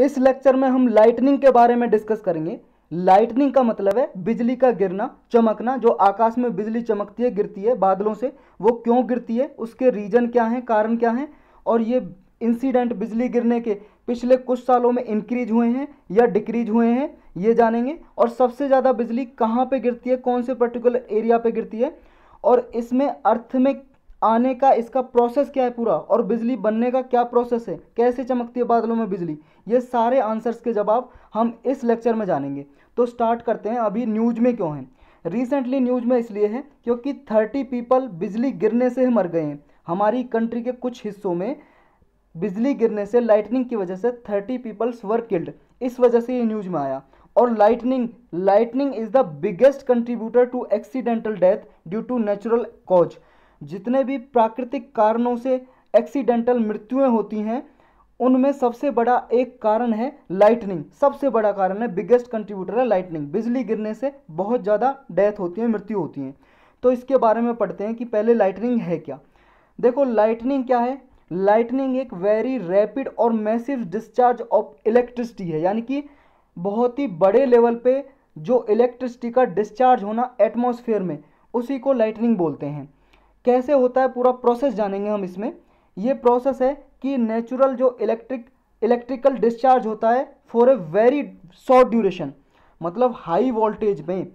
इस लेक्चर में हम लाइटनिंग के बारे में डिस्कस करेंगे। लाइटनिंग का मतलब है बिजली का गिरना, चमकना, जो आकाश में बिजली चमकती है, गिरती है बादलों से, वो क्यों गिरती है, उसके रीजन क्या है, कारण क्या है? और ये इंसिडेंट बिजली गिरने के पिछले कुछ सालों में इंक्रीज हुए हैं या डिक्रीज हुए हैं, ये जानेंगे। और सबसे ज़्यादा बिजली कहाँ पे गिरती है, कौन से पर्टिकुलर एरिया पे गिरती है? और इसमें अर्थ में आने का इसका प्रोसेस क्या है पूरा? और बिजली बनने का क्या प्रोसेस है? कैसे चमकती है बादलों में बिजली? ये सारे आंसर्स के जवाब हम इस लेक्चर में जानेंगे। तो स्टार्ट करते हैं। अभी न्यूज़ में क्यों हैं? रिसेंटली न्यूज़ में इसलिए है क्योंकि थर्टी पीपल बिजली गिरने से मर गए हैं। हमारी कंट्री के कुछ हिस्सों में बिजली गिरने से लाइटनिंग की वजह से थर्टी पीपल्स वर किल्ड इस वजह से ये न्यूज़ में आया। और lightning lightning is the biggest contributor to accidental death due to natural cause जितने भी प्राकृतिक कारणों से एक्सीडेंटल मृत्युएँ होती हैं, उनमें सबसे बड़ा एक कारण है लाइटनिंग सबसे बड़ा कारण है बिगेस्ट कंट्रीब्यूटर है लाइटनिंग बिजली गिरने से बहुत ज़्यादा डेथ होती है, मृत्यु होती है। तो इसके बारे में पढ़ते हैं कि पहले लाइटनिंग है क्या। देखो लाइटनिंग क्या है? लाइटनिंग एक वेरी रैपिड और मैसिव डिस्चार्ज ऑफ़ इलेक्ट्रिसिटी है। यानी कि बहुत ही बड़े लेवल पे जो इलेक्ट्रिसिटी का डिस्चार्ज होना एटमॉस्फेयर में, उसी को लाइटनिंग बोलते हैं। कैसे होता है, पूरा प्रोसेस जानेंगे हम इसमें। ये प्रोसेस है कि नेचुरल जो इलेक्ट्रिक इलेक्ट्रिकल डिस्चार्ज होता है for a very short duration मतलब हाई वोल्टेज में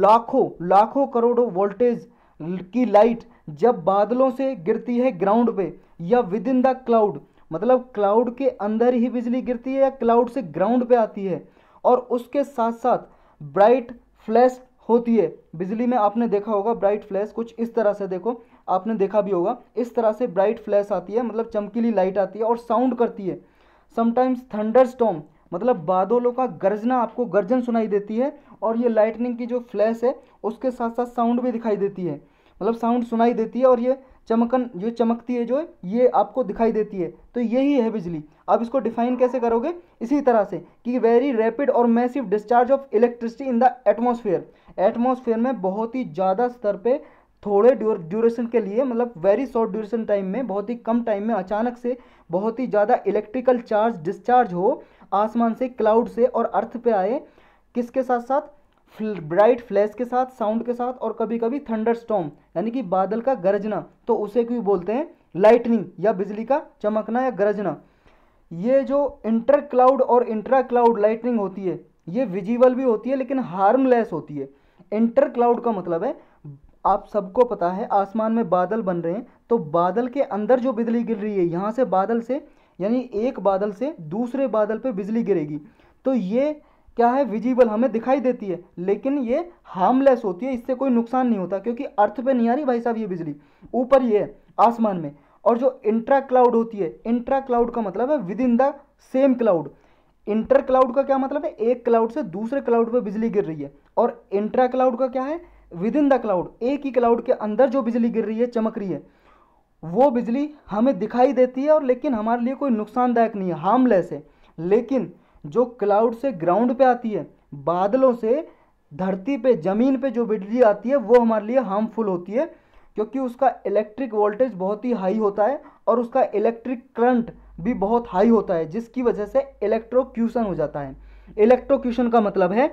लाखों लाखों करोड़ों वोल्टेज की लाइट जब बादलों से गिरती है ग्राउंड पे या विद इन द क्लाउड मतलब क्लाउड के अंदर ही बिजली गिरती है या क्लाउड से ग्राउंड पे आती है। और उसके साथ साथ ब्राइट फ्लैश होती है। बिजली में आपने देखा होगा ब्राइट फ्लैश कुछ इस तरह से देखो। आपने देखा भी होगा। इस तरह से ब्राइट फ्लैश आती है मतलब चमकीली लाइट आती है और साउंड करती है। समटाइम्स थंडर स्टॉम मतलब बादलों का गर्जना आपको गर्जन सुनाई देती है और ये लाइटनिंग की जो फ्लैश है, उसके साथ साथ साउंड भी दिखाई देती है। मतलब साउंड सुनाई देती है और ये चमकन जो चमकती है जो, ये आपको दिखाई देती है। तो यही है बिजली। आप इसको डिफाइन कैसे करोगे? इसी तरह से कि वेरी रैपिड और massive discharge of electricity in the atmosphere atmosphere में बहुत ही ज़्यादा स्तर पे थोड़े ड्यूरेशन के लिए मतलब वेरी शॉर्ट ड्यूरेशन टाइम में, बहुत ही कम टाइम में अचानक से बहुत ही ज़्यादा इलेक्ट्रिकल चार्ज डिस्चार्ज हो, आसमान से क्लाउड से और अर्थ पे आए, किसके साथ साथ ब्राइट फ्लैश के साथ साउंड के साथ और कभी कभी थंडर स्टॉम यानी कि बादल का गरजना तो उसे क्यों बोलते हैं? लाइटनिंग या बिजली का चमकना या गरजना। ये जो इंटर क्लाउड और इंट्रा क्लाउड लाइटनिंग होती है, ये विजिबल भी होती है, लेकिन हार्मलेस होती है। इंटर क्लाउड का मतलब है, आप सबको पता है, आसमान में बादल बन रहे हैं तो बादल के अंदर जो बिजली गिर रही है, यहाँ से बादल से, यानी एक बादल से दूसरे बादल पे बिजली गिरेगी। तो ये क्या है विजिबल हमें दिखाई देती है, लेकिन ये हार्मलेस होती है, इससे कोई नुकसान नहीं होता, क्योंकि अर्थ पे नहीं आ रही भाई साहब ये बिजली। ऊपर ये आसमान में। और जो इंट्रा क्लाउड होती है इंट्रा क्लाउड का मतलब है within the same cloud inter cloud का क्या मतलब है, एक क्लाउड से दूसरे क्लाउड पर बिजली गिर रही है। और इंट्रा क्लाउड का क्या है? विद इन द क्लाउड एक ही क्लाउड के अंदर जो बिजली गिर रही है, चमक रही है, वो बिजली हमें दिखाई देती है और लेकिन हमारे लिए कोई नुकसानदायक नहीं है हार्मलेस है। लेकिन जो क्लाउड से ग्राउंड पे आती है, बादलों से, धरती पे, ज़मीन पे जो बिजली आती है, वो हमारे लिए हार्मफुल होती है, क्योंकि उसका इलेक्ट्रिक वोल्टेज बहुत ही हाई होता है और उसका इलेक्ट्रिक करंट भी बहुत हाई होता है, जिसकी वजह से इलेक्ट्रोक्यूशन हो जाता है। इलेक्ट्रोक्यूशन का मतलब है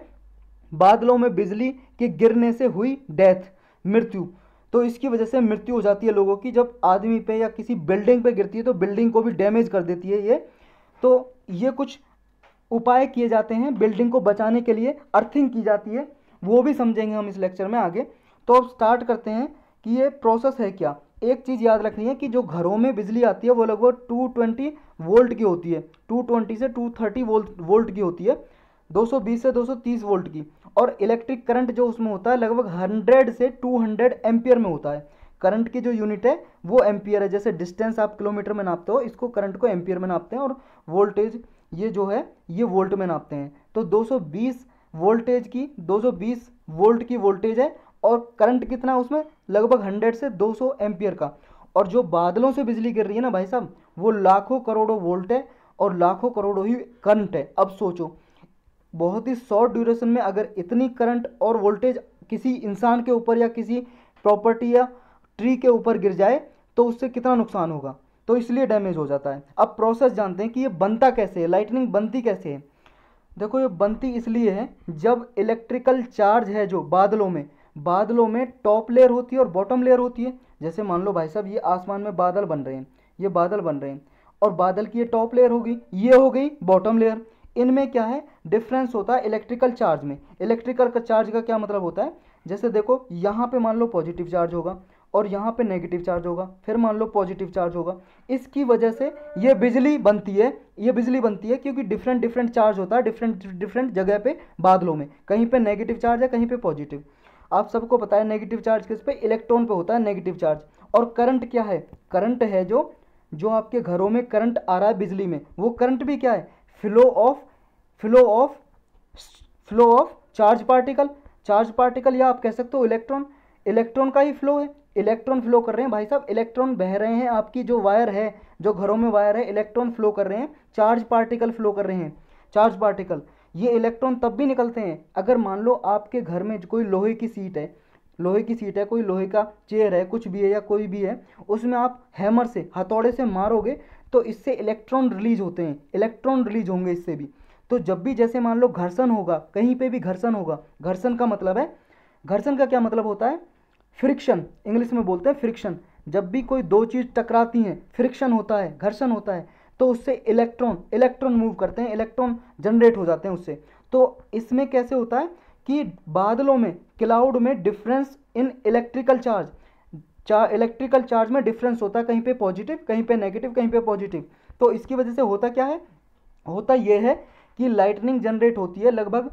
बादलों में बिजली के गिरने से हुई डेथ, मृत्यु। तो इसकी वजह से मृत्यु हो जाती है लोगों की। जब आदमी पे या किसी बिल्डिंग पे गिरती है तो बिल्डिंग को भी डैमेज कर देती है ये। तो ये कुछ उपाय किए जाते हैं बिल्डिंग को बचाने के लिए। अर्थिंग की जाती है, वो भी समझेंगे हम इस लेक्चर में आगे। तो अब स्टार्ट करते हैं कि ये प्रोसेस है क्या। एक चीज़ याद रखनी है कि जो घरों में बिजली आती है वो लगभग 220 वोल्ट की होती है। 220 से 230 वोल्ट वोल्ट की होती है। 220 से 230 वोल्ट की। और इलेक्ट्रिक करंट जो उसमें होता है, लगभग 100 से 200 एम्पियर में होता है। करंट की जो यूनिट है, वो एम्पियर है। जैसे डिस्टेंस आप किलोमीटर में नापते हो, इसको करंट को एम्पियर में नापते हैं और वोल्टेज ये जो है, ये वोल्ट में नापते हैं। तो 220 वोल्टेज की 220 वोल्ट की वोल्टेज है और करंट कितना उसमें? लगभग 100 से 200 एम्पियर का। और जो बादलों से बिजली गिर रही है ना भाई साहब, वो लाखों करोड़ों वोल्ट है और लाखों करोड़ों ही करंट है। अब सोचो बहुत ही शॉर्ट ड्यूरेशन में अगर इतनी करंट और वोल्टेज किसी इंसान के ऊपर या किसी प्रॉपर्टी या ट्री के ऊपर गिर जाए तो उससे कितना नुकसान होगा? तो इसलिए डैमेज हो जाता है। अब प्रोसेस जानते हैं कि ये बनता कैसे है? लाइटनिंग बनती कैसे है? देखो, ये बनती इसलिए है जब इलेक्ट्रिकल चार्ज है जो बादलों में बादलों में टॉप लेयर होती है और बॉटम लेयर होती है। जैसे मान लो भाई साहब, ये आसमान में बादल बन रहे हैं, ये बादल बन रहे हैं, और बादल की ये टॉप लेयर होगी, ये हो गई बॉटम लेयर इनमें क्या है? डिफरेंस होता है इलेक्ट्रिकल चार्ज में। इलेक्ट्रिकल का चार्ज का क्या मतलब होता है? जैसे देखो, यहाँ पे मान लो पॉजिटिव चार्ज होगा और यहाँ पे नेगेटिव चार्ज होगा, फिर मान लो पॉजिटिव चार्ज होगा। इसकी वजह से ये बिजली बनती है, ये बिजली बनती है क्योंकि डिफरेंट डिफरेंट चार्ज होता है डिफरेंट डिफरेंट जगह पे बादलों में। कहीं पे नेगेटिव चार्ज है, कहीं पे पॉजिटिव आप सबको पता है नेगेटिव चार्ज किस पे? इलेक्ट्रॉन पे होता है नेगेटिव चार्ज और करंट क्या है? करंट है जो जो आपके घरों में करंट आ रहा है बिजली में। वो करंट भी क्या है? Flow of flow of flow of charge particle charge particle या आप कह सकते हो इलेक्ट्रॉन इलेक्ट्रॉन का ही फ्लो है। इलेक्ट्रॉन फ्लो कर रहे हैं भाई साहब। इलेक्ट्रॉन बह रहे हैं आपकी जो वायर है, जो घरों में वायर है इलेक्ट्रॉन फ्लो कर रहे हैं। चार्ज पार्टिकल फ्लो कर रहे हैं। चार्ज पार्टिकल ये इलेक्ट्रॉन तब भी निकलते हैं। अगर मान लो आपके घर में कोई लोहे की सीट है, लोहे की सीट है, कोई लोहे का चेयर है, कुछ भी है या कोई भी है, उसमें आप हैमर से, हथौड़े से मारोगे तो इससे इलेक्ट्रॉन रिलीज़ होते हैं इलेक्ट्रॉन रिलीज़ होंगे इससे भी। तो जब भी जैसे मान लो घर्षण होगा, कहीं पे भी घर्षण होगा, घर्षण का मतलब है, घर्षण का क्या मतलब होता है? फ्रिक्शन इंग्लिश में बोलते हैं फ्रिक्शन जब भी कोई दो चीज़ टकराती हैं फ्रिक्शन होता है, घर्षण होता है तो उससे इलेक्ट्रॉन इलेक्ट्रॉन मूव करते हैं इलेक्ट्रॉन जनरेट हो जाते हैं उससे। तो इसमें कैसे होता है कि बादलों में क्लाउड में डिफरेंस इन इलेक्ट्रिकल चार्ज चार इलेक्ट्रिकल चार्ज में डिफरेंस होता है, कहीं पे पॉजिटिव कहीं पे नेगेटिव कहीं पे पॉजिटिव तो इसकी वजह से होता क्या है? होता यह है कि लाइटनिंग जनरेट होती है लगभग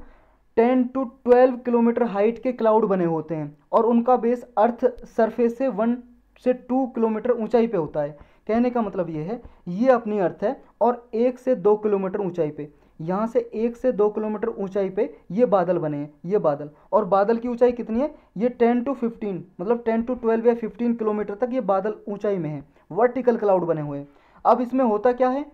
ten to twelve kilometre height के क्लाउड बने होते हैं और उनका बेस अर्थ सरफेस से वन से टू किलोमीटर ऊंचाई पे होता है। कहने का मतलब ये है, ये अपनी अर्थ है और एक से दो किलोमीटर ऊंचाई पे। यहाँ से एक से दो किलोमीटर ऊंचाई पे ये बादल बने हैं, ये बादल। और बादल की ऊंचाई कितनी है? ये टेन टू फिफ्टीन मतलब टेन टू ट्वेल्व या फिफ्टीन किलोमीटर तक ये बादल ऊंचाई में है। वर्टिकल क्लाउड बने हुए हैं। अब इसमें होता क्या है?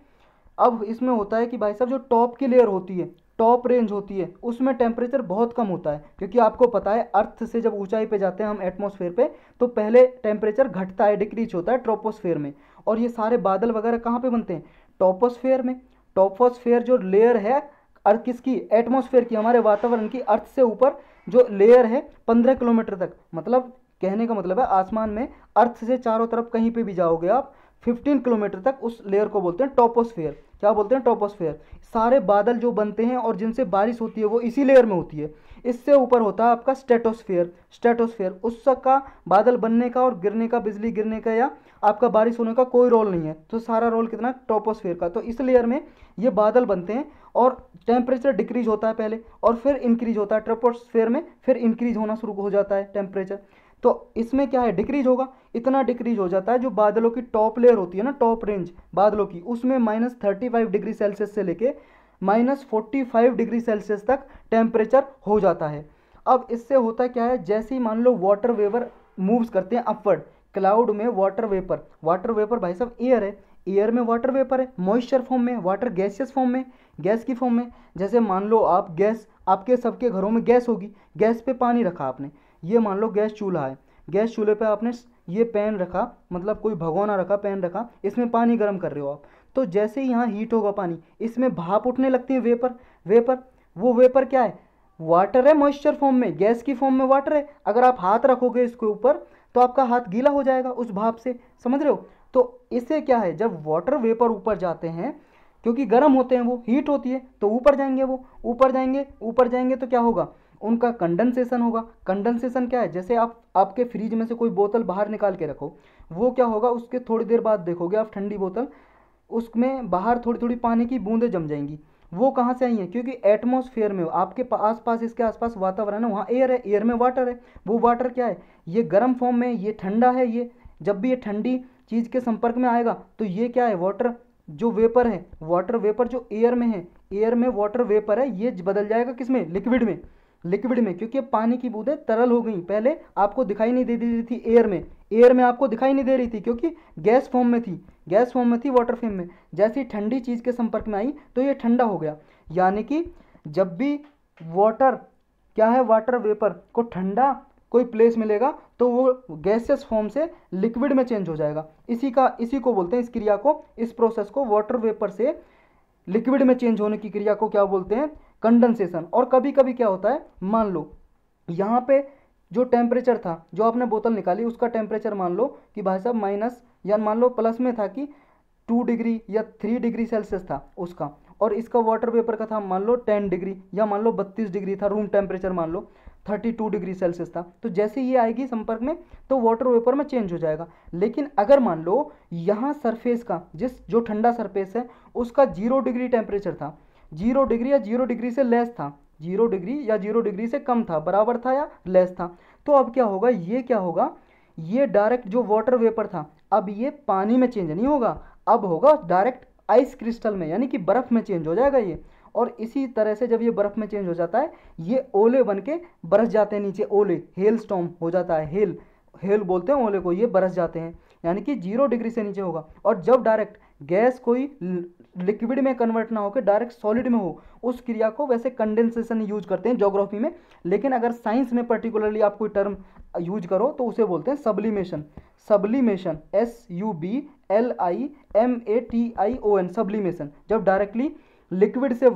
अब इसमें होता है कि भाई साहब, जो टॉप की लेयर होती है टॉप रेंज होती है, उसमें टेम्परेचर बहुत कम होता है। क्योंकि आपको पता है अर्थ से जब ऊंचाई पे जाते हैं हम एटमॉस्फेयर पे तो पहले टेम्परेचर घटता है डिक्रीज होता है ट्रोपोस्फेयर में। और ये सारे बादल वगैरह कहाँ पे बनते हैं? टॉपोस्फेयर में। टॉपोस्फेयर जो लेयर है अर्थ किसकी, एटमॉस्फेयर की, हमारे वातावरण की अर्थ से ऊपर जो लेयर है, पंद्रह किलोमीटर तक। मतलब कहने का मतलब है, आसमान में अर्थ से चारों तरफ़ कहीं पे भी जाओगे आप 15 किलोमीटर तक उस लेयर को बोलते हैं टॉपोस्फेयर। क्या बोलते हैं टॉपोस्फेयर? सारे बादल जो बनते हैं और जिनसे बारिश होती है, वो इसी लेयर में होती है। इससे ऊपर होता है आपका स्टेटोस्फेयर। स्टेटोस्फेयर, उस का बादल बनने का और गिरने का, बिजली गिरने का या आपका बारिश होने का कोई रोल नहीं है। तो सारा रोल कितना टॉपोस्फेयर का। तो इस लेयर में ये बादल बनते हैं और टेम्परेचर डिक्रीज होता है पहले और फिर इंक्रीज होता है। ट्रोपोस्फेयर में फिर इंक्रीज होना शुरू हो जाता है टेम्परेचर। तो इसमें क्या है? डिक्रीज होगा। इतना डिक्रीज हो जाता है जो बादलों की टॉप लेयर होती है ना, टॉप रेंज बादलों की, उसमें minus thirty five degree Celsius से लेके minus forty five degree Celsius तक टेम्परेचर हो जाता है। अब इससे होता क्या है? जैसे ही मान लो वाटर वेपर मूव्स करते हैं अपवर्ड क्लाउड में वाटर वेपर वाटर वेपर भाई साहब एयर है। एयर में वाटर वेपर है मॉइस्चर फॉर्म में वाटर गैसियस फॉर्म में गैस की फॉर्म में। जैसे मान लो आप गैस आपके सबके घरों में गैस होगी गैस पे पानी रखा आपने। ये मान लो गैस चूल्हा है। गैस चूल्हे पे आपने ये पैन रखा मतलब कोई भगोना रखा पैन रखा, इसमें पानी गर्म कर रहे हो आप। तो जैसे ही यहाँ हीट होगा पानी, इसमें भाप उठने लगती है वेपर वेपर वो वेपर क्या है? वाटर है मॉइस्चर फॉर्म में गैस की फॉर्म में वाटर है। अगर आप हाथ रखोगे इसके ऊपर तो आपका हाथ गीला हो जाएगा उस भाप से, समझ रहे हो? तो इससे क्या है? जब वाटर वेपर ऊपर जाते हैं, क्योंकि गर्म होते हैं वो हीट होती है तो ऊपर जाएँगे वो, ऊपर जाएँगे ऊपर जाएँगे तो क्या होगा? उनका कंडेंसेशन होगा। कंडेंसेशन क्या है? जैसे आप, आपके फ्रिज में से कोई बोतल बाहर निकाल के रखो, वो क्या होगा? उसके थोड़ी देर बाद देखोगे आप ठंडी बोतल उसमें बाहर थोड़ी थोड़ी पानी की बूंदें जम जाएँगी। वो कहाँ से आई हैं? क्योंकि एटमॉस्फेयर में आपके आस पास इसके आसपास वातावरण है, वहाँ एयर है एयर में वाटर है। वो वाटर क्या है? ये गर्म फॉर्म में, ये ठंडा है ये। जब भी ये ठंडी चीज़ के संपर्क में आएगा तो ये क्या है? वाटर जो वेपर है वाटर वेपर जो एयर में है एयर में वाटर वेपर है, ये बदल जाएगा किसमें? लिक्विड में। लिक्विड में, क्योंकि पानी की बूंदें तरल हो गई। पहले आपको दिखाई नहीं दे रही थी एयर में। एयर में आपको दिखाई नहीं दे रही थी, क्योंकि गैस फॉर्म में थी। गैस फॉर्म में थी वाटर फॉर्म में। जैसी ठंडी चीज़ के संपर्क में आई तो ये ठंडा हो गया। यानी कि जब भी वाटर क्या है वाटर वेपर को ठंडा कोई प्लेस मिलेगा तो वो गैसियस फॉर्म से लिक्विड में चेंज हो जाएगा। इसी का, इसी को बोलते हैं, इस क्रिया को, इस प्रोसेस को वाटर वेपर से लिक्विड में चेंज होने की क्रिया को क्या बोलते हैं? कंडेंसेशन और कभी कभी क्या होता है? मान लो, यहाँ पे जो टेम्परेचर था, जो आपने बोतल निकाली, उसका टेम्परेचर मान लो कि भाई साहब माइनस या मान लो प्लस में था कि टू डिग्री या थ्री डिग्री सेल्सियस था उसका, और इसका वाटर वेपर का था मान लो टेन डिग्री या मान लो बत्तीस डिग्री था रूम टेम्परेचर मान लो थर्टी टू डिग्री सेल्सियस था। तो जैसे ये आएगी संपर्क में तो वाटर वेपर में चेंज हो जाएगा। लेकिन अगर मान लो यहाँ सरफेस का, जिस जो ठंडा सरफेस है, उसका ज़ीरो डिग्री टेम्परेचर था ज़ीरो डिग्री या ज़ीरो डिग्री से लेस था ज़ीरो डिग्री या ज़ीरो डिग्री से कम था, बराबर था या लेस था तो अब क्या होगा, ये क्या होगा, ये डायरेक्ट जो वाटर वेपर था अब ये पानी में चेंज नहीं होगा। अब होगा डायरेक्ट आइस क्रिस्टल में, यानी कि बर्फ़ में चेंज हो जाएगा ये। और इसी तरह से जब ये बर्फ़ में चेंज हो जाता है, ये ओले बन के बरस जाते हैं नीचे। ओले हेल स्टॉम हो जाता है। हेल हेल बोलते हैं ओले को, ये बरस जाते हैं। यानी कि ज़ीरो डिग्री से नीचे होगा। और जब डायरेक्ट गैस कोई लिक्विड में कन्वर्ट ना होकर डायरेक्ट सॉलिड में हो, उस क्रिया को वैसे कंडेंसेशन यूज़ करते हैं जोग्राफी में। लेकिन अगर साइंस में पर्टिकुलरली आप कोई टर्म यूज़ करो तो उसे बोलते हैं sublimation sublimation S U B L I M A T I O N sublimation जब डायरेक्टली लिक्विड से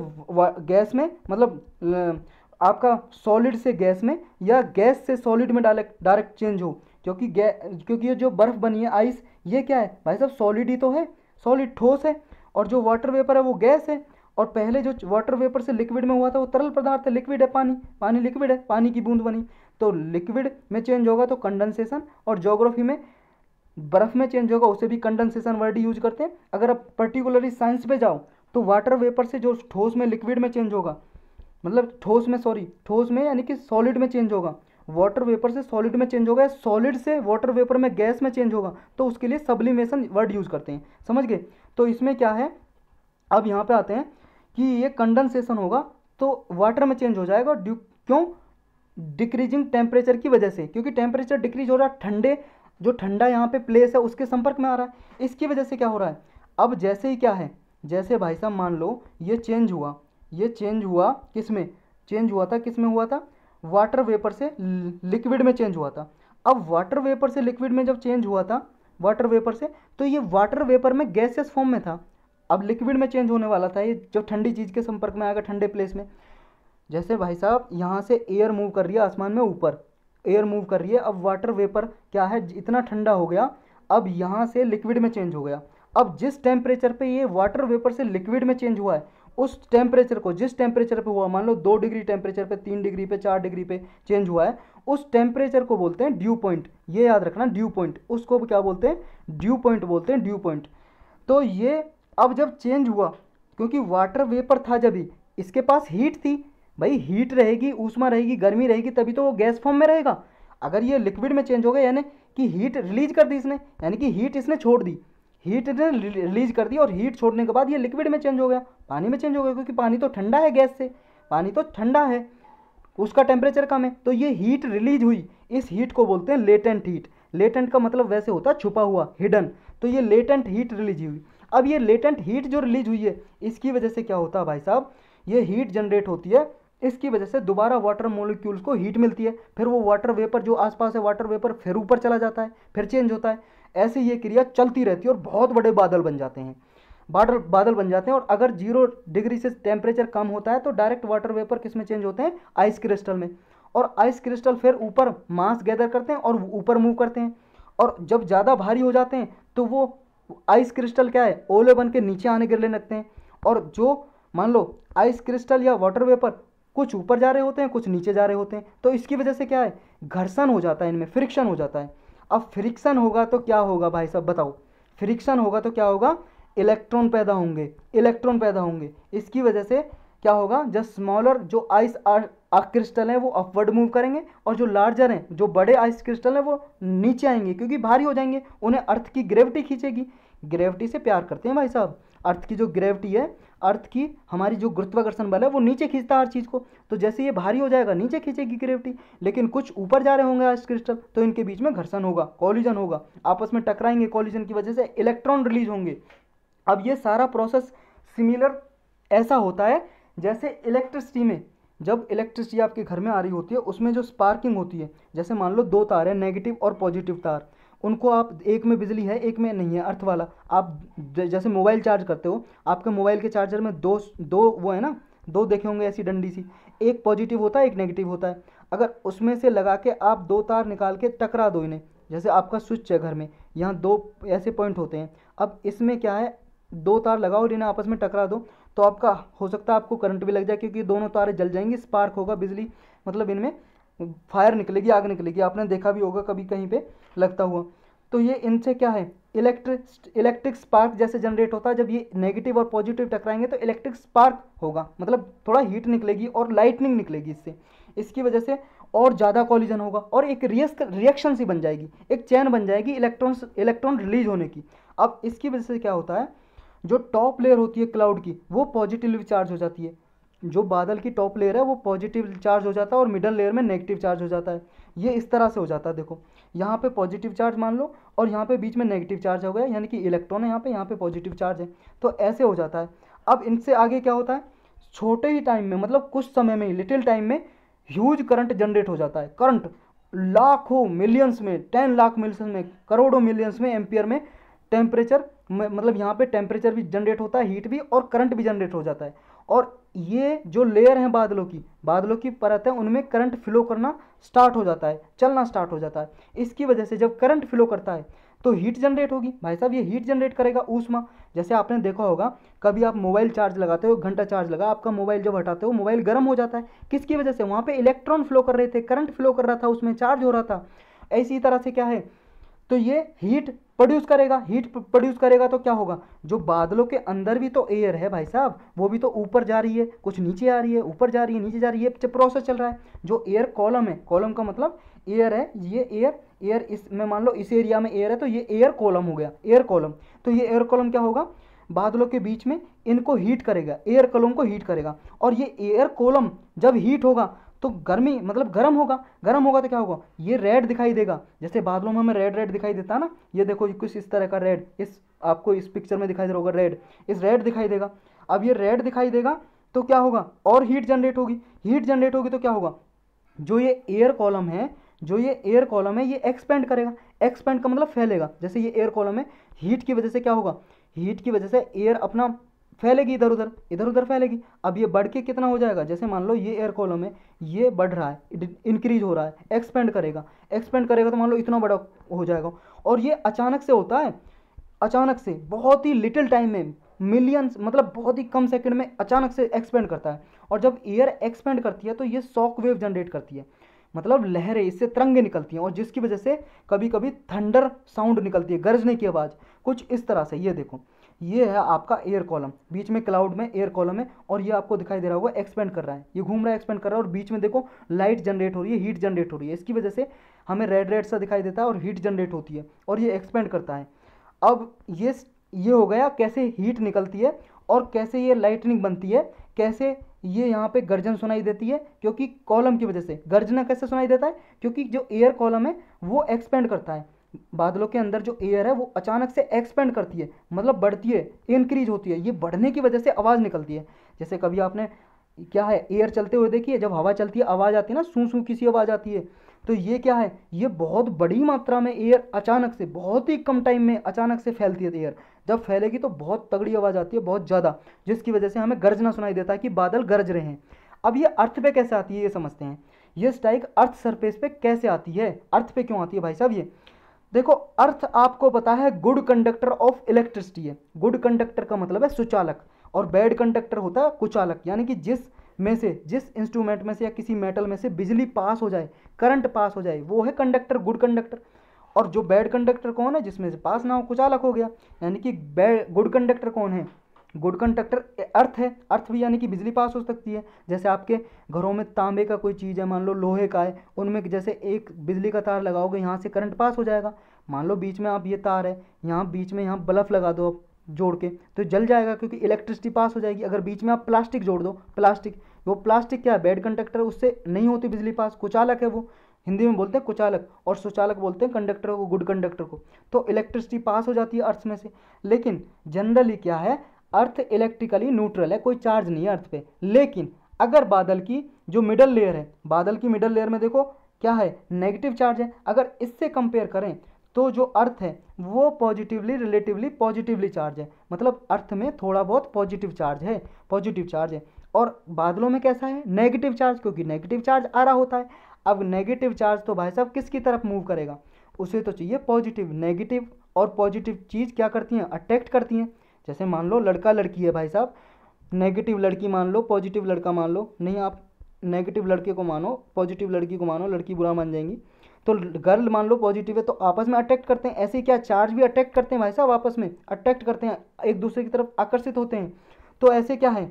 गैस में मतलब आपका सॉलिड से गैस में या गैस से सॉलिड में डायरेक्ट डायरेक्ट चेंज हो, क्योंकि क्योंकि ये जो बर्फ़ बनी है आइस ये क्या है? भाई साहब सॉलिड ही तो है सॉलिड ठोस है, और जो वाटर वेपर है वो गैस है, और पहले जो वाटर वेपर से लिक्विड में हुआ था, वो तरल पदार्थ है लिक्विड है, पानी पानी लिक्विड है, पानी की बूंद बनी। तो लिक्विड में चेंज होगा तो कंडेंसेशन, और जोग्राफी में बर्फ़ में चेंज होगा उसे भी कंडेंसेशन वर्ड यूज़ करते हैं। अगर आप पर्टिकुलरली साइंस पे जाओ तो वाटर वेपर से जो ठोस में लिक्विड में चेंज होगा मतलब ठोस में, सॉरी, ठोस में यानी कि सॉलिड में चेंज होगा, वाटर वेपर से सॉलिड में चेंज होगा या सॉलिड से वाटर वेपर में गैस में चेंज होगा तो उसके लिए सब्लिमेशन वर्ड यूज़ करते हैं। समझ गए? तो इसमें क्या है? अब यहाँ पे आते हैं कि ये कंडेंसेशन होगा तो वाटर में चेंज हो जाएगा क्यों? डिक्रीजिंग टेम्परेचर की वजह से, क्योंकि टेम्परेचर डिक्रीज हो रहा है ठंडे, जो ठंडा यहाँ पे प्लेस है, उसके संपर्क में आ रहा है। इसकी वजह से क्या हो रहा है? अब जैसे ही क्या है, जैसे भाई साहब मान लो, ये चेंज हुआ। ये चेंज हुआ किसमें चेंज हुआ था किसमें हुआ था? वाटर वेपर से लिक्विड में चेंज हुआ था। अब वाटर वेपर से लिक्विड में जब चेंज हुआ था वाटर वेपर से तो ये वाटर वेपर में गैसियस फॉर्म में था। अब लिक्विड में चेंज होने वाला था ये, जब ठंडी चीज़ के संपर्क में आएगा, ठंडे प्लेस में। जैसे भाई साहब, यहाँ से एयर मूव कर रही है आसमान में ऊपर। एयर मूव कर रही है। अब वाटर वेपर क्या है? इतना ठंडा हो गया। अब यहाँ से लिक्विड में चेंज हो गया। अब जिस टेम्परेचर पे ये वाटर वेपर से लिक्विड में चेंज हुआ है, उस टेम्परेचर को, जिस टेम्परेचर पे हुआ, मान लो दो डिग्री टेम्परेचर पे, तीन डिग्री पे, चार डिग्री पे चेंज हुआ है, उस टेम्परेचर को बोलते हैं ड्यू पॉइंट ये याद रखना ड्यू पॉइंट उसको क्या बोलते हैं? ड्यू पॉइंट बोलते हैं ड्यू पॉइंट तो ये अब जब चेंज हुआ, क्योंकि वाटर वेपर था जब ही इसके पास हीट थी। भाई हीट रहेगी, ऊष्मा रहेगी, गर्मी रहेगी, तभी तो वो गैस फॉर्म में रहेगा। अगर ये लिक्विड में चेंज हो गया, यानी कि हीट रिलीज़ कर दी इसने, यानी कि हीट इसने छोड़ दी। हीट ने रिलीज़ कर दी और हीट छोड़ने के बाद ये लिक्विड में चेंज हो गया। पानी में चेंज हो गया, क्योंकि पानी तो ठंडा है गैस से। पानी तो ठंडा है, उसका टेम्परेचर कम है। तो ये हीट रिलीज़ हुई। इस हीट को बोलते हैं लेटेंट हीट लेटेंट का मतलब वैसे होता है छुपा हुआ हिडन तो ये लेटेंट हीट रिलीज़ हुई। अब ये लेटेंट हीट जो रिलीज़ हुई है, इसकी वजह से क्या होता है भाई साहब? ये हीट जनरेट होती है इसकी वजह से दोबारा वाटर मोलिक्यूल्स को हीट मिलती है। फिर वो वाटर वेपर जो आसपास है वाटर वेपर फिर ऊपर चला जाता है, फिर चेंज होता है। ऐसे ये क्रिया चलती रहती है और बहुत बड़े बादल बन जाते हैं। बादल बादल बन जाते हैं और अगर ज़ीरो डिग्री से टेम्परेचर कम होता है तो डायरेक्ट वाटर वेपर किसमें चेंज होते हैं? आइस क्रिस्टल में। और आइस क्रिस्टल फिर ऊपर मास गैदर करते हैं और ऊपर मूव करते हैं। और जब ज़्यादा भारी हो जाते हैं तो वो आइस क्रिस्टल क्या है? ओले बन के नीचे आने गिरने लगते हैं। और जो, मान लो आइस क्रिस्टल या वाटर वेपर कुछ ऊपर जा रहे होते हैं, कुछ नीचे जा रहे होते हैं। तो इसकी वजह से क्या है? घर्षण हो जाता है इनमें फ्रिक्शन हो जाता है। अब फ्रिक्शन होगा तो क्या होगा भाई साहब, बताओ। फ्रिक्शन होगा तो क्या होगा? इलेक्ट्रॉन पैदा होंगे इलेक्ट्रॉन पैदा होंगे। इसकी वजह से क्या होगा? जब स्मॉलर जो आइस क्रिस्टल हैं, वो अपवर्ड मूव करेंगे और जो लार्जर हैं, जो बड़े आइस क्रिस्टल हैं, वो नीचे आएँगे, क्योंकि भारी हो जाएँगे। उन्हें अर्थ की ग्रेविटी खींचेगी। ग्रेविटी से प्यार करते हैं भाई साहब। अर्थ की जो ग्रेविटी है, अर्थ की हमारी जो गुरुत्वाकर्षण बल है, वो नीचे खींचता हर चीज़ को। तो जैसे ये भारी हो जाएगा, नीचे खींचेगी ग्रेविटी लेकिन कुछ ऊपर जा रहे होंगे आइस क्रिस्टल तो इनके बीच में घर्षण होगा कॉलिजन होगा। आपस में टकराएँगे कॉलिजन की वजह से इलेक्ट्रॉन रिलीज़ होंगे। अब ये सारा प्रोसेस सिमिलर ऐसा होता है, जैसे इलेक्ट्रिसिटी में, जब इलेक्ट्रिसिटी आपके घर में आ रही होती है, उसमें जो स्पार्किंग होती है, जैसे मान लो दो तार है नेगेटिव और पॉजिटिव तार उनको आप एक में बिजली है, एक में नहीं है, अर्थ वाला। आप जैसे मोबाइल चार्ज करते हो, आपके मोबाइल के चार्जर में दो दो वो है ना, दो देखे होंगे ऐसी डंडी सी। एक पॉजिटिव होता है, एक नेगेटिव होता है। अगर उसमें से लगा के आप दो तार निकाल के टकरा दो इन्हें, जैसे आपका स्विच है घर में, यहाँ दो ऐसे पॉइंट होते हैं। अब इसमें क्या है, दो तार लगाओ और इन्हें आपस में टकरा दो तो आपका, हो सकता है आपको करंट भी लग जाए, क्योंकि दोनों तारें जल जाएँगी, स्पार्क होगा बिजली मतलब इनमें फायर निकलेगी, आग निकलेगी। आपने देखा भी होगा कभी कहीं पे लगता हुआ। तो ये इनसे क्या है? इलेक्ट्रिक इलेक्ट्रिक स्पार्क जैसे जनरेट होता है। जब ये नेगेटिव और पॉजिटिव टकराएँगे तो इलेक्ट्रिक स्पार्क होगा। मतलब थोड़ा हीट निकलेगी और लाइटनिंग निकलेगी इससे। इसकी वजह से और ज़्यादा कॉलिजन होगा और एक रियस्क रिएक्शन सी बन जाएगी। एक चैन बन जाएगी इलेक्ट्रॉन्स इलेक्ट्रॉन रिलीज़ होने की। अब इसकी वजह से क्या होता है? जो टॉप लेयर होती है क्लाउड की, वो पॉजिटिवली चार्ज हो जाती है। जो बादल की टॉप लेयर है, वो पॉजिटिव चार्ज हो जाता है और मिडल लेयर में नेगेटिव चार्ज हो जाता है। ये इस तरह से हो जाता है, देखो। यहाँ पे पॉजिटिव चार्ज मान लो और यहाँ पे बीच में नेगेटिव चार्ज हो गया, यानी कि इलेक्ट्रॉन है यहाँ पे यहाँ पे पॉजिटिव चार्ज है। तो ऐसे हो जाता है। अब इनसे आगे क्या होता है? छोटे ही टाइम में मतलब कुछ समय में, लिटिल टाइम में ह्यूज करंट जनरेट हो जाता है। करंट लाखों मिलियंस में, टेन लाख मिलियंस में, करोड़ों मिलियंस में, एम्पियर में टेम्परेचर मतलब यहाँ पे टेम्परेचर भी जनरेट होता है हीट भी और करंट भी जनरेट हो जाता है। और ये जो लेयर हैं बादलों की बादलों की परत है उनमें करंट फ्लो करना स्टार्ट हो जाता है, चलना स्टार्ट हो जाता है। इसकी वजह से जब करंट फ्लो करता है तो हीट जनरेट होगी। भाई साहब, ये हीट जनरेट करेगा ऊष्मा। जैसे आपने देखा होगा, कभी आप मोबाइल चार्ज लगाते हो, घंटा चार्ज लगा, आपका मोबाइल जब हटाते हो मोबाइल गर्म हो जाता है। किसकी वजह से? वहाँ पे इलेक्ट्रॉन फ्लो कर रहे थे करंट फ्लो कर रहा था, उसमें चार्ज हो रहा था। ऐसी तरह से क्या है? तो ये हीट प्रोड्यूस करेगा हीट प्रोड्यूस करेगा तो क्या होगा? जो बादलों के अंदर भी तो एयर है भाई साहब, वो भी तो ऊपर जा रही है, कुछ नीचे आ रही है, ऊपर जा रही है, नीचे जा रही है प्रोसेस चल रहा है। जो एयर कॉलम है कॉलम का मतलब एयर है, ये एयर एयर इस, में मान लो इस एरिया में एयर है तो ये एयर कॉलम हो गया एयर कॉलम तो ये एयर कॉलम क्या होगा? बादलों के बीच में इनको हीट करेगा एयर कॉलम को हीट करेगा। और ये एयर कॉलम जब हीट होगा तो गर्मी मतलब गर्म होगा गर्म होगा तो क्या होगा? ये रेड दिखाई देगा। जैसे बादलों में हमें रेड रेड दिखाई देता है ना? ये देखो कुछ इस तरह का रेड इस, आपको इस पिक्चर में दिखाई दे रहा होगा रेड इस रेड दिखाई देगा। अब ये रेड दिखाई देगा तो क्या होगा? और हीट जनरेट होगी। हीट जनरेट होगी तो क्या होगा? जो ये एयर कॉलम है, जो ये एयर कॉलम है, ये एक्सपेंड करेगा। एक्सपेंड का मतलब फैलेगा। जैसे ये एयर कॉलम है हीट की वजह से क्या होगा? हीट की वजह से एयर अपना फैलेगी इधर उधर इधर उधर फैलेगी। अब ये बढ़ के कितना हो जाएगा? जैसे मान लो ये एयर कॉलम है, ये बढ़ रहा है इंक्रीज हो रहा है एक्सपेंड करेगा। एक्सपेंड करेगा तो मान लो इतना बड़ा हो जाएगा। और ये अचानक से होता है, अचानक से, बहुत ही लिटिल टाइम में मिलियंस मतलब बहुत ही कम सेकंड में अचानक से एक्सपेंड करता है। और जब एयर एक्सपेंड करती है तो ये सॉक वेव जनरेट करती है। मतलब लहरें इससे तरंगे निकलती हैं, और जिसकी वजह से कभी कभी थंडर साउंड निकलती है, गरजने की आवाज़। कुछ इस तरह से, ये देखो। ये है आपका एयर कॉलम बीच में क्लाउड में एयर कॉलम है और ये आपको दिखाई दे रहा होगा एक्सपेंड कर रहा है. ये घूम रहा है एक्सपेंड कर रहा है और बीच में देखो लाइट जनरेट हो रही है हीट जनरेट हो रही है. इसकी वजह से हमें रेड रेड सा दिखाई देता है और हीट जनरेट होती है और ये एक्सपेंड करता है. अब ये ये हो गया कैसे हीट निकलती है और कैसे ये लाइटनिंग बनती है, कैसे ये यहाँ पे गर्जन सुनाई देती है, क्योंकि कॉलम की वजह से गर्जना कैसे सुनाई देता है, क्योंकि जो एयर कॉलम है वो एक्सपेंड करता है. बादलों के अंदर जो एयर है, वो अचानक से एक्सपेंड करती है मतलब बढ़ती है इंक्रीज होती है। ये बढ़ने की वजह से आवाज़ निकलती है। जैसे कभी आपने, क्या है एयर चलते हुए देखिए जब हवा चलती है, आवाज़ आती है ना सू सू किसी आवाज़ आती है। तो ये क्या है? ये बहुत बड़ी मात्रा में एयर अचानक से, बहुत ही कम टाइम में अचानक से फैलती है एयर जब फैलेगी तो बहुत तगड़ी आवाज़ आती है, बहुत ज़्यादा, जिसकी वजह से हमें गरजना सुनाई देता है कि बादल गरज रहे हैं। अब ये अर्थ पे कैसे आती है, ये समझते हैं। ये स्ट्राइक अर्थ सरफेस पे कैसे आती है? अर्थ पे क्यों आती है भाई साहब ये? देखो, अर्थ आपको पता है गुड कंडक्टर ऑफ़ इलेक्ट्रिसिटी है। गुड कंडक्टर का मतलब है सुचालक। और बैड कंडक्टर होता है कुचालक। यानी कि जिस में से, जिस इंस्ट्रूमेंट में से या किसी मेटल में से बिजली पास हो जाए करंट पास हो जाए, वो है कंडक्टर गुड कंडक्टर और जो बैड कंडक्टर कौन है, जिसमें से पास ना हो, कुचालक हो गया। यानी कि बैड गुड कंडक्टर कौन है? गुड कंडक्टर अर्थ है। अर्थ भी यानी कि बिजली पास हो सकती है। जैसे आपके घरों में तांबे का कोई चीज़ है, मान लो लोहे का है, उनमें जैसे एक बिजली का तार लगाओगे, यहाँ से करंट पास हो जाएगा। मान लो बीच में आप ये तार है, यहाँ बीच में यहाँ बल्ब लगा दो आप जोड़ के तो जल जाएगा क्योंकि इलेक्ट्रिसिटी पास हो जाएगी। अगर बीच में आप प्लास्टिक जोड़ दो, प्लास्टिक, वो प्लास्टिक क्या है? बेड कंडक्टर उससे नहीं होती बिजली पास, कुचालक है वो। हिंदी में बोलते हैं कुचालक और सुचालक बोलते हैं कंडक्टर को गुड कंडक्टर को। तो इलेक्ट्रिसिटी पास हो जाती है अर्थ में से। लेकिन जनरली क्या है? अर्थ इलेक्ट्रिकली न्यूट्रल है, कोई चार्ज नहीं है अर्थ पे। लेकिन अगर बादल की जो मिडल लेयर है, बादल की मिडल लेयर में देखो, क्या है? नेगेटिव चार्ज है। अगर इससे कंपेयर करें तो जो अर्थ है, वो पॉजिटिवली रिलेटिवली पॉजिटिवली चार्ज है। मतलब अर्थ में थोड़ा बहुत पॉजिटिव चार्ज है पॉजिटिव चार्ज है। और बादलों में कैसा है? नेगेटिव चार्ज क्योंकि नेगेटिव चार्ज आ रहा होता है। अब नेगेटिव चार्ज तो भाई साहब किसकी तरफ़ मूव करेगा? उसे तो चाहिए पॉजिटिव नेगेटिव और पॉजिटिव चीज़ क्या करती हैं? अट्रैक्ट करती हैं। जैसे मान लो लड़का लड़की है भाई साहब नेगेटिव लड़की मान लो पॉजिटिव लड़का मान लो, नहीं आप नेगेटिव लड़के को मानो पॉजिटिव लड़की को मानो, लड़की बुरा मान जाएँगी। तो गर्ल मान लो पॉजिटिव है तो आपस में अट्रैक्ट करते हैं। ऐसे क्या चार्ज भी अट्रैक्ट करते हैं भाई साहब आपस में? अट्रैक्ट करते हैं, एक दूसरे की तरफ़ आकर्षित होते हैं। तो ऐसे क्या है,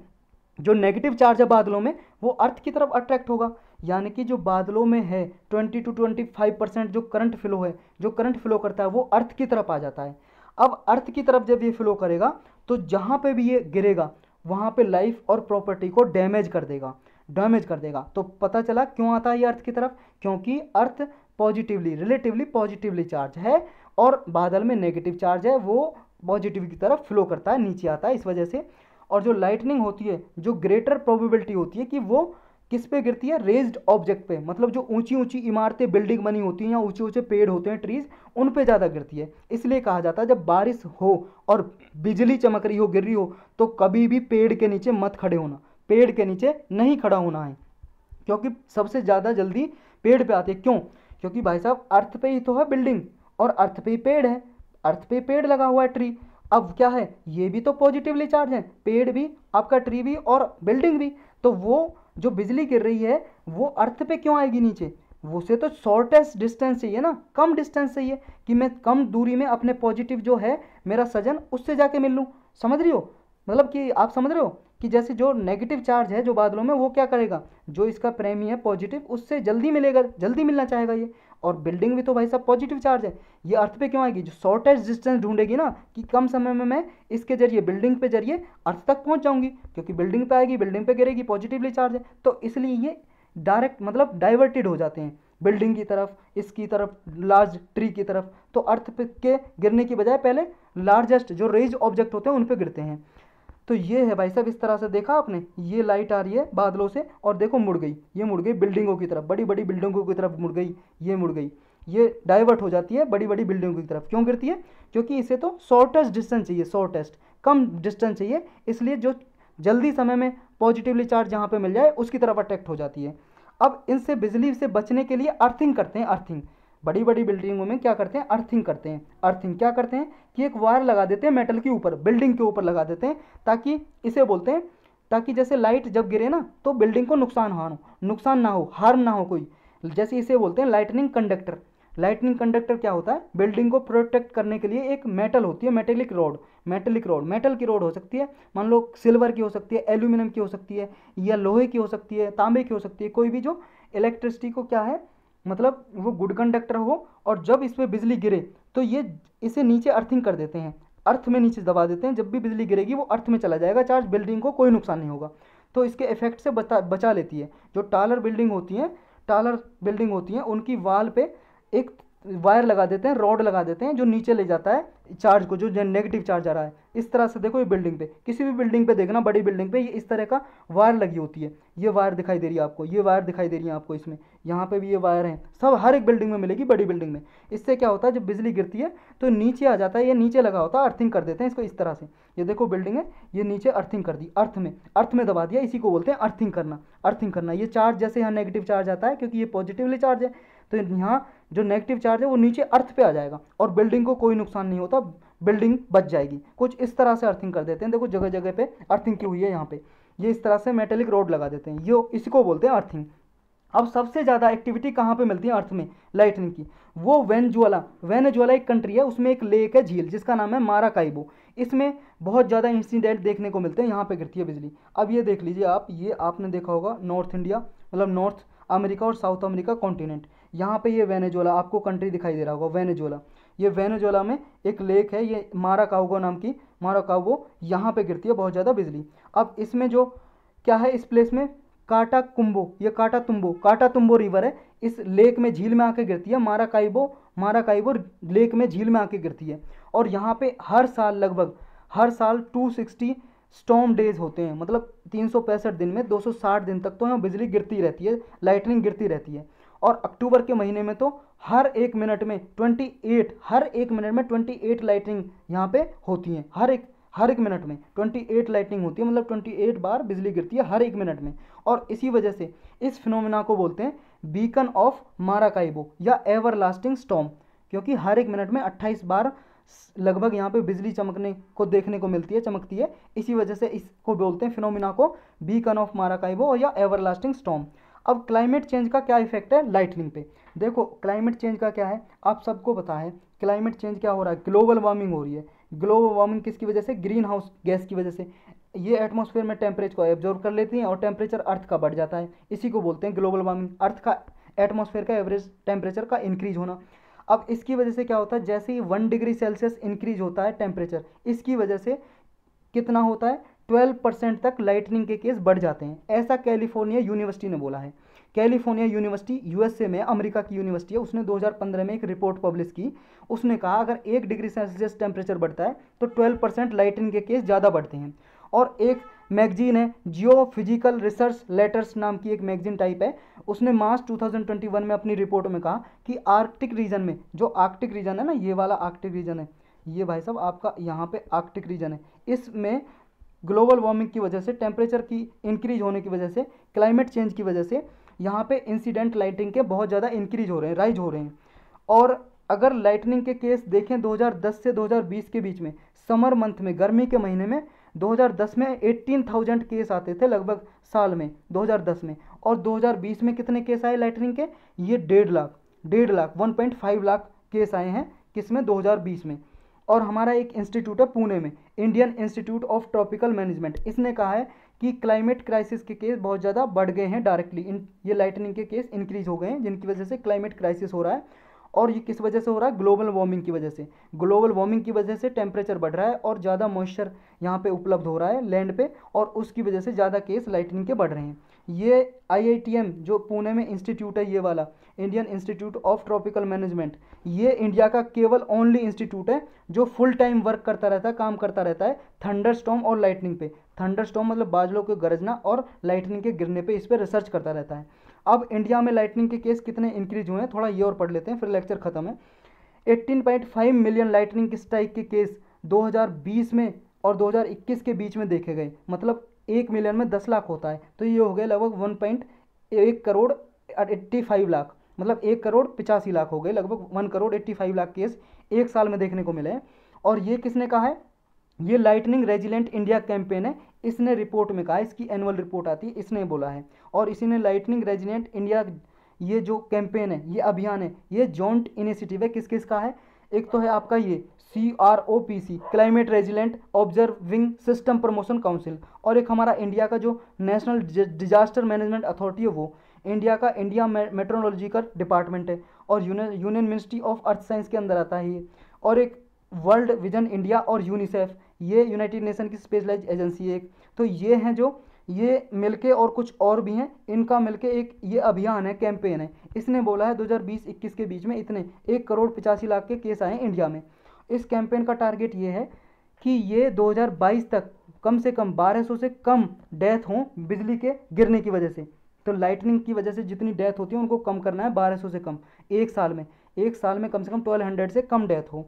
जो नेगेटिव चार्ज है बादलों में, वो अर्थ की तरफ़ अट्रैक्ट होगा। यानी कि जो बादलों में है twenty two twenty five percent जो करंट फ्लो है, जो करंट फ्लो करता है, वो अर्थ की तरफ़ आ जाता है। अब अर्थ की तरफ़ जब ये फ्लो करेगा तो जहाँ पे भी ये गिरेगा, वहाँ पे लाइफ और प्रॉपर्टी को डैमेज कर देगा डैमेज कर देगा। तो पता चला क्यों आता है ये अर्थ की तरफ़? क्योंकि earth positively relatively positively charge है और बादल में नेगेटिव चार्ज है, वो पॉजिटिव की तरफ़ फ्लो करता है, नीचे आता है, इस वजह से। और जो लाइटनिंग होती है, जो ग्रेटर प्रोबेबिलिटी होती है कि वो किस पे गिरती है? रेज्ड ऑब्जेक्ट पे। मतलब जो ऊँची ऊँची इमारतें बिल्डिंग बनी होती हैं या ऊँचे ऊँचे पेड़ होते हैं ट्रीज उन पे ज़्यादा गिरती है। इसलिए कहा जाता है, जब बारिश हो और बिजली चमक रही हो, गिर रही हो तो कभी भी पेड़ के नीचे मत खड़े होना। पेड़ के नीचे नहीं खड़ा होना है। क्योंकि सबसे ज़्यादा जल्दी पेड़ पे आते हैं। क्यों? क्योंकि भाई साहब, अर्थ पे ही तो है बिल्डिंग और अर्थ पे ही पेड़ है। अर्थ पे पेड़ लगा हुआ है ट्री अब क्या है? ये भी तो पॉजिटिवली चार्ज है। पेड़ भी, आपका ट्री भी और बिल्डिंग भी। तो वो जो बिजली गिर रही है, वो अर्थ पे क्यों आएगी नीचे? वो से तो शॉर्टेस्ट डिस्टेंस चाहिए ना, कम डिस्टेंस चाहिए कि मैं कम दूरी में अपने पॉजिटिव जो है, मेरा सजन उससे जाके मिल लूँ। समझ रही हो? मतलब कि आप समझ रहे हो कि जैसे जो नेगेटिव चार्ज है जो बादलों में, वो क्या करेगा? जो इसका प्रेमी है पॉजिटिव उससे जल्दी मिलेगा, जल्दी मिलना चाहेगा ये। और बिल्डिंग भी तो भाई साहब पॉजिटिव चार्ज है। ये अर्थ पे क्यों आएगी? जो शॉर्टेस्ट डिस्टेंस ढूंढेगी ना, कि कम समय में मैं इसके ज़रिए बिल्डिंग पे ज़रिए अर्थ तक पहुँच जाऊँगी। क्योंकि बिल्डिंग पे आएगी बिल्डिंग पे गिरेगी पॉजिटिवली चार्ज है। तो इसलिए ये डायरेक्ट मतलब डाइवर्टेड हो जाते हैं। बिल्डिंग की तरफ़, इसकी तरफ़ लार्ज ट्री की तरफ़। तो अर्थ के गिरने की बजाय पहले लार्जेस्ट जो रेज ऑब्जेक्ट होते हैं, उन पर गिरते हैं। तो ये है भाई साहब, इस तरह से देखा आपने? ये लाइट आ रही है बादलों से और देखो मुड़ गई। ये मुड़ गई बिल्डिंगों की तरफ़ बड़ी बड़ी बिल्डिंगों की तरफ़ मुड़ गई, ये मुड़ गई। ये डाइवर्ट हो जाती है बड़ी बड़ी बिल्डिंगों की तरफ़। क्यों गिरती है? क्योंकि इसे तो शॉर्टेस्ट डिस्टेंस चाहिए शॉर्टेस्ट कम डिस्टेंस चाहिए, इसलिए जो जल्दी समय में पॉजिटिवली चार्ज जहाँ पर मिल जाए, उसकी तरफ़ अट्रैक्ट हो जाती है। अब इनसे बिजली से बचने के लिए अर्थिंग करते हैं अर्थिंग बड़ी बड़ी बिल्डिंगों में क्या करते हैं? अर्थिंग करते हैं। अर्थिंग क्या करते हैं? कि एक वायर लगा देते हैं मेटल के ऊपर बिल्डिंग के ऊपर लगा देते हैं, ताकि इसे बोलते हैं, ताकि जैसे लाइट जब गिरे ना तो बिल्डिंग को नुकसान हार हो, नुकसान ना हो हार्म ना हो कोई। जैसे इसे बोलते हैं लाइटनिंग कंडक्टर लाइटनिंग कंडक्टर क्या होता है? बिल्डिंग को प्रोटेक्ट करने के लिए एक मेटल होती है metallic rod metallic rod metal की रोड हो सकती है, मान लो सिल्वर की हो सकती है एल्यूमिनियम की हो सकती है, या लोहे की हो सकती है, तांबे की हो सकती है, कोई भी जो इलेक्ट्रिसिटी को क्या है? मतलब वो गुड कंडक्टर हो और जब इस पर बिजली गिरे तो ये इसे नीचे अर्थिंग कर देते हैं। अर्थ में नीचे दबा देते हैं। जब भी बिजली गिरेगी, वो अर्थ में चला जाएगा। चार्ज बिल्डिंग को कोई नुकसान नहीं होगा। तो इसके इफ़ेक्ट से बचा बचा लेती है। जो टालर बिल्डिंग होती हैं टालर बिल्डिंग होती हैं, उनकी वाल पे एक वायर लगा देते हैं रॉड लगा देते हैं, जो नीचे ले जाता है चार्ज को, जो नेगेटिव चार्ज आ रहा है। इस तरह से देखो ये बिल्डिंग पे। किसी भी बिल्डिंग पे देखना, बड़ी बिल्डिंग पे, ये इस तरह का वायर लगी होती है। ये वायर दिखाई दे रही है आपको, ये वायर दिखाई दे रही है आपको इसमें। यहाँ पे भी ये वायर है। सब हर एक बिल्डिंग में मिलेगी बड़ी बिल्डिंग में। इससे क्या होता है, जब बिजली गिरती है तो नीचे आ जाता है, ये नीचे लगा होता है अर्थिंग कर देते हैं इसको इस तरह से। ये देखो बिल्डिंग है, ये नीचे अर्थिंग कर दी अर्थ में। अर्थ में दबा दिया, इसी को बोलते हैं अर्थिंग करना अर्थिंग करना। ये चार्ज जैसे यहाँ नेगेटिव चार्ज आता है, क्योंकि ये पॉजिटिवली चार्ज है। तो यहाँ जो नेगेटिव चार्ज है, वो नीचे अर्थ पे आ जाएगा और बिल्डिंग को कोई नुकसान नहीं होता बिल्डिंग बच जाएगी। कुछ इस तरह से अर्थिंग कर देते हैं। देखो जगह जगह पे अर्थिंग की हुई है यहाँ पे। ये इस तरह से मेटेलिक रोड लगा देते हैं। ये, इसको बोलते हैं अर्थिंग अब सबसे ज़्यादा एक्टिविटी कहाँ पे मिलती है? अर्थ में लाइटनिंग की। वो वेनजुअला वेनेजुअला एक कंट्री है, उसमें एक लेक है झील, जिसका नाम है मारा काइबो इसमें बहुत ज़्यादा इंसिडेंट देखने को मिलते हैं। यहाँ पे गिरती है बिजली। अब ये देख लीजिए आप, ये आपने देखा होगा नॉर्थ इंडिया मतलब नॉर्थ अमेरिका और साउथ अमेरिका कॉन्टिनेंट यहाँ पे ये वेनेजुला आपको कंट्री दिखाई दे रहा होगा वेनेजुला ये वेनेजुला में एक लेक है, ये मारा काउगो नाम की मारा काउगो यहाँ पे गिरती है, बहुत ज़्यादा बिजली। अब इसमें जो, क्या है इस प्लेस में? काटा कुंबो ये काटा तुम्बो काटा तुम्बो रिवर है, इस लेक में झील में आके गिरती है मारा काइबो मारा काइबो लेक में झील में आके गिरती है। और यहाँ पे हर साल लगभग, हर साल 260 स्टॉम डेज़ होते हैं मतलब तीन सौ पैंसठ दिन में 260 दिन तक तो यहाँ बिजली गिरती रहती है लाइटनिंग गिरती रहती है। और अक्टूबर के महीने में तो हर एक मिनट में 28 हर एक मिनट में 28 लाइटनिंग यहाँ पे होती हैं। हर एक हर एक मिनट में 28 लाइटनिंग होती है मतलब 28 बार बिजली गिरती है हर एक मिनट में। और इसी वजह से इस फिनोमिना को बोलते हैं बीकन ऑफ़ माराकाइबो या एवर लास्टिंग स्टॉम क्योंकि हर एक मिनट में 28 बार लगभग यहाँ पे बिजली चमकने को देखने को मिलती है, चमकती है। इसी वजह से इसको बोलते हैं फिनोमिना को बीकन ऑफ़ माराकाइबो या एवरलास्टिंग स्टॉम अब क्लाइमेट चेंज का क्या इफ़ेक्ट है? लाइटनिंग पे। देखो क्लाइमेट चेंज का क्या है? आप सबको पता है क्लाइमेट चेंज क्या हो रहा है? ग्लोबल वार्मिंग हो रही है। ग्लोबल वार्मिंग किसकी वजह से? ग्रीन हाउस गैस की वजह से। ये एटमॉस्फेयर में टेम्परेचर को एब्जॉर्व कर लेती हैं और टेम्परेचर अर्थ का बढ़ जाता है। इसी को बोलते हैं ग्लोबल वार्मिंग अर्थ का एटमॉस्फेयर का एवरेज टेम्परेचर का इंक्रीज होना। अब इसकी वजह से क्या होता है? जैसे ही वन डिग्री सेल्सियस इंक्रीज होता है टेम्परेचर इसकी वजह से कितना होता है? ट्वेल्व परसेंट तक लाइटनिंग के केस बढ़ जाते हैं। ऐसा कैलिफ़ोर्निया यूनिवर्सिटी ने बोला है। कैलिफ़ोर्निया यूनिवर्सिटी यूएसए में, अमेरिका की यूनिवर्सिटी है, उसने 2015 में एक रिपोर्ट पब्लिश की। उसने कहा, अगर एक डिग्री सेल्सियस टेम्परेचर बढ़ता है तो 12 परसेंट लाइटनिंग के केस ज़्यादा बढ़ते हैं। और एक मैगजीन है जियो फ़िज़िकल रिसर्च लेटर्स नाम की एक मैगजीन टाइप है। उसने मार्च 2021 में अपनी रिपोर्ट में कहा कि आर्कटिक रीजन में, जो आर्कटिक रीजन है ना, ये वाला आर्कटिक रीजन है। ये भाई साहब, आपका यहाँ पे आर्कटिक रीजन है। इसमें ग्लोबल वार्मिंग की वजह से टेम्परेचर की इंक्रीज होने की वजह से क्लाइमेट चेंज की वजह से यहाँ पे इंसिडेंट लाइटिंग के बहुत ज़्यादा इंक्रीज हो रहे हैं राइज हो रहे हैं। और अगर लाइटनिंग के केस देखें 2010 से 2020 के बीच में समर मंथ में गर्मी के महीने में 2010 में 18,000 केस आते थे लगभग साल में 2010 में। और 2020 में कितने केस आए लाइटनिंग के? ये डेढ़ लाख डेढ़ लाख 1.5 लाख केस आए हैं किसमें? 2020 में। और हमारा एक इंस्टीट्यूट है पुणे में Indian institute of tropical management इसने कहा है कि क्लाइमेट क्राइसिस के केस बहुत ज़्यादा बढ़ गए हैं डायरेक्टली इन, ये लाइटनिंग के केस इंक्रीज हो गए हैं, जिनकी वजह से क्लाइमेट क्राइसिस हो रहा है और ये किस वजह से हो रहा है? ग्लोबल वार्मिंग की वजह से। ग्लोबल वार्मिंग की वजह से टेम्परेचर बढ़ रहा है और ज़्यादा मॉइस्चर यहाँ पे उपलब्ध हो रहा है लैंड पे और उसकी वजह से ज़्यादा केस लाइटनिंग के बढ़ रहे हैं। ये आईआईटीएम जो पुणे में इंस्टीट्यूट है, ये वाला Indian institute of tropical management. ये इंडिया का केवल ओनली इंस्टीट्यूट है, जो फुल टाइम वर्क करता रहता है काम करता रहता है थंडर स्टॉम और लाइटनिंग पे। थंडर स्टॉम मतलब बादलों के गरजना और लाइटनिंग के गिरने पे इस पर रिसर्च करता रहता है। अब इंडिया में लाइटनिंग के केस कितने इंक्रीज हुए हैं, थोड़ा ये और पढ़ लेते हैं, फिर लेक्चर खत्म है। 18.5 मिलियन लाइटनिंग स्ट्राइक के केस 2020 में और 2021 के बीच में देखे गए। मतलब एक मिलियन में दस लाख होता है। तो ये हो गया लगभग वन पॉइंट एक करोड़ एट्टी फाइव लाख। मतलब एक करोड़ पिचासी लाख हो गए, लगभग one crore eighty five lakh case एक साल में देखने को मिले हैं। और ये किसने कहा है? ये लाइटनिंग रेजिलेंट इंडिया कैंपेन है। इसने रिपोर्ट में कहा इसकी एनुअल रिपोर्ट आती है, इसने बोला है। और इसी ने लाइटनिंग रेजिलेंट इंडिया ये जो कैंपेन है, ये अभियान है, ये जॉइंट इनिशिएटिव है। किस किस का है? एक तो है आपका ये C R O P C climate resilient observing system promotion council और एक हमारा इंडिया का जो नेशनल डिजास्टर मैनेजमेंट अथॉरिटी है, वो इंडिया का, इंडिया मेट्रोलॉजी का डिपार्टमेंट है और union ministry of earth science के अंदर आता है ये। और एक वर्ल्ड विजन इंडिया और यूनिसेफ ये यूनाइटेड नेशन की स्पेशलाइज एजेंसी है एक। तो ये हैं जो, ये मिलके और कुछ और भी हैं, इनका मिलके एक ये अभियान है कैंपेन है। इसने बोला है 2020-21 के बीच में इतने, एक करोड़ पचासी लाख के केस आए इंडिया में। इस कैंपेन का टारगेट ये है कि ये 2022 तक कम से कम 1200 से कम डेथ हों बिजली के गिरने की वजह से। तो लाइटनिंग की वजह से जितनी डेथ होती है उनको कम करना है 1200 से कम एक साल में। एक साल में कम से कम 1200 से कम डेथ हो।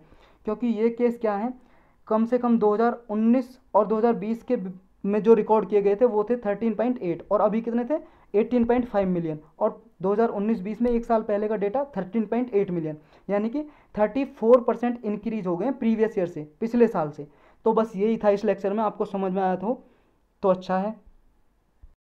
क्योंकि ये केस क्या है? कम से कम 2019 और 2020 के में जो रिकॉर्ड किए गए थे वो थे 13.8 और अभी कितने थे? 18.5 मिलियन और 2019-20 में एक साल पहले का डेटा 13.8 मिलियन यानी कि 34 परसेंट इंक्रीज हो गए प्रीवियस ईयर से पिछले साल से। तो बस यही था इस लेक्चर में आपको समझ में आया तो, तो अच्छा है।